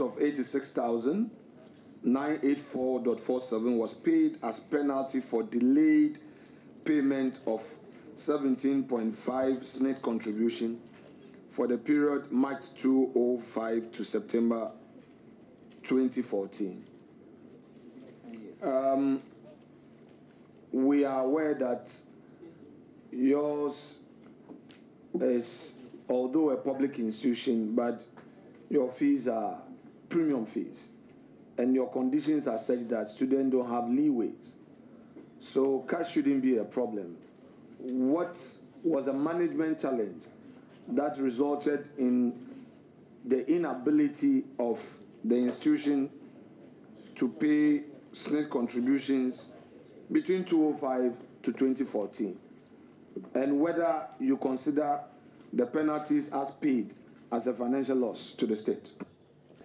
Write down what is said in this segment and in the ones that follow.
of 86,984.47 was paid as penalty for delayed payment of 17.5 SSNIT contribution for the period March 2005 to September 2014. Um, we are aware that yours is, although a public institution, but your fees are premium fees. And your conditions are such that students don't have leeways. So cash shouldn't be a problem. What was a management challenge that resulted in the inability of the institution to pay SSNIT contributions between 2005 to 2014, and whether you consider the penalties as paid as a financial loss to the state.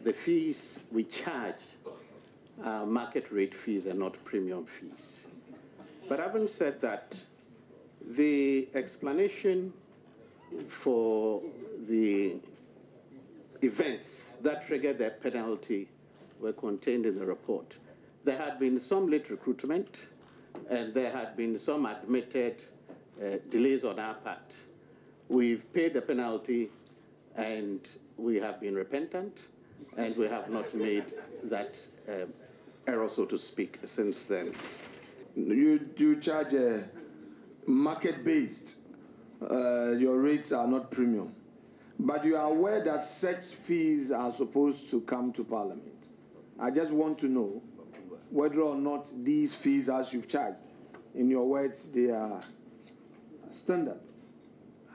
The fees we charge are market rate fees and not premium fees. But having said that, the explanation for the events that triggered that penalty were contained in the report. There had been some late recruitment, and there had been some admitted uh, delays on our part. We've paid the penalty, and we have been repentant, and we have not made that uh, error, so to speak, since then. You, you charge a market-based. Uh, your rates are not premium. But you are aware that such fees are supposed to come to Parliament. I just want to know whether or not these fees, as you've charged, in your words, they are standard.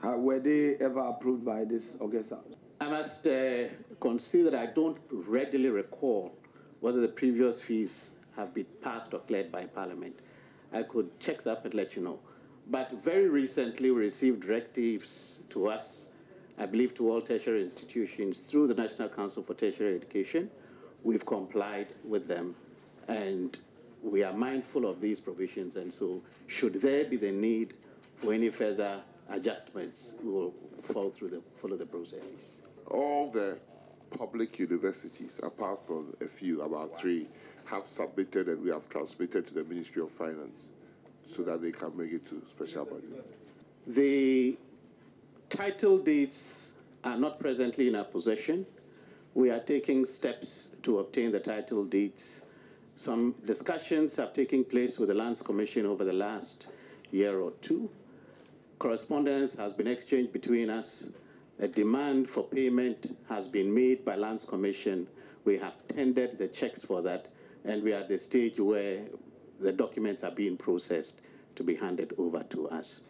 Were they ever approved by this August House? I must uh, consider I don't readily recall whether the previous fees have been passed or cleared by Parliament. I could check that and let you know. But very recently, we received directives to us, I believe to all tertiary institutions, through the National Council for Tertiary Education. We've complied with them, and we are mindful of these provisions. And so, should there be the need for any further adjustments, we will follow through the, follow the processes. All the public universities, apart from a few, about three, have submitted and we have transmitted to the Ministry of Finance so that they can make it to special budget. The title deeds are not presently in our possession. We are taking steps to obtain the title deeds. Some discussions have taken place with the Lands Commission over the last year or two. Correspondence has been exchanged between us. A demand for payment has been made by Lands Commission. We have tendered the checks for that, and we are at the stage where the documents are being processed to be handed over to us.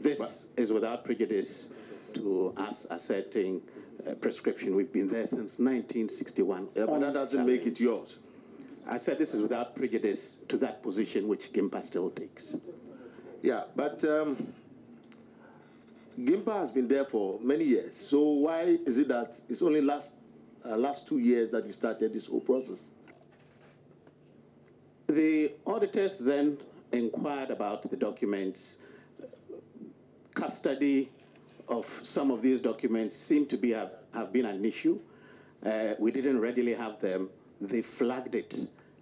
This is without prejudice to us asserting uh, prescription. We've been there since 1961. Yeah, but that doesn't make it yours. I said this is without prejudice to that position which GIMPA still takes. Yeah, but um, GIMPA has been there for many years. So why is it that it's only last uh, last two years that you started this whole process? The auditors then inquired about the documents. Custody of some of these documents seemed to be have, have been an issue. Uh, we didn't readily have them. They flagged it,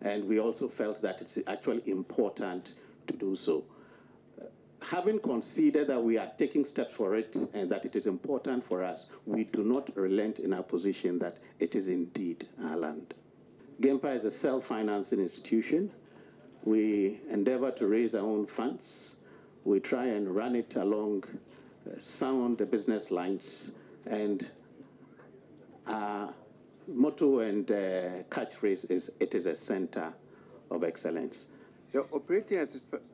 and we also felt that it's actually important to do so. Having considered that we are taking steps for it and that it is important for us, we do not relent in our position that it is indeed our land. GIMPA is a self-financing institution. We endeavor to raise our own funds. We try and run it along uh, sound business lines, and our motto and uh, catchphrase is it is a center of excellence. Your operating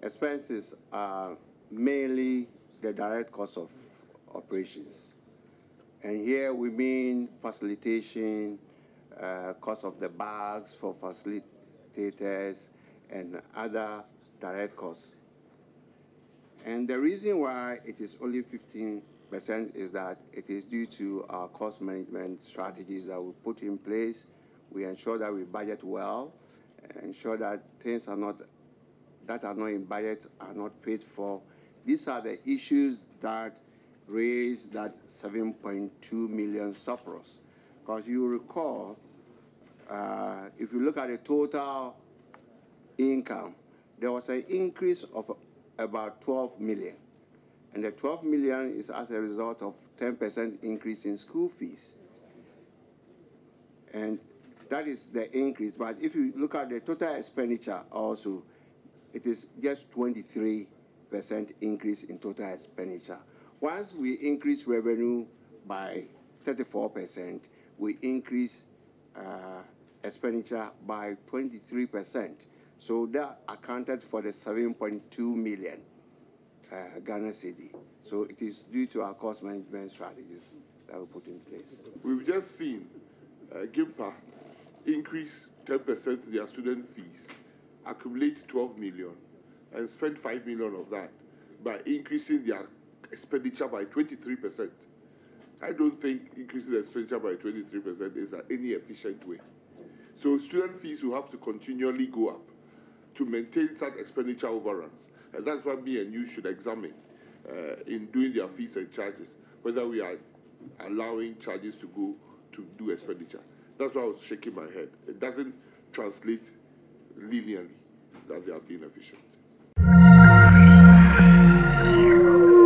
expenses are mainly the direct cost of operations. And here we mean facilitation, uh, cost of the bags for facilitators, and other direct costs. And the reason why it is only 15% is that it is due to our cost management strategies that we put in place. We ensure that we budget well, ensure that things are not that are not in budget are not paid for. These are the issues that raise that 7.2 million surplus. Because you recall, uh, if you look at the total income, there was an increase of about 12 million. And the 12 million is as a result of 10% increase in school fees. And that is the increase. But if you look at the total expenditure also, it is just 23% increase in total expenditure. Once we increase revenue by 34%, we increase uh, expenditure by 23%. So that accounted for the 7.2 million uh, Ghana cedi. So it is due to our cost management strategies that we put in place. We've just seen uh, GIMPA increase 10% their student fees, accumulate 12 million, and spend 5 million of that by increasing their expenditure by 23%. I don't think increasing the expenditure by 23% is any efficient way. So student fees will have to continually go up to maintain such expenditure overruns. And that's what me and you should examine uh, in doing their fees and charges, whether we are allowing charges to go to do expenditure. That's why I was shaking my head. It doesn't translate linearly that they are being efficient you.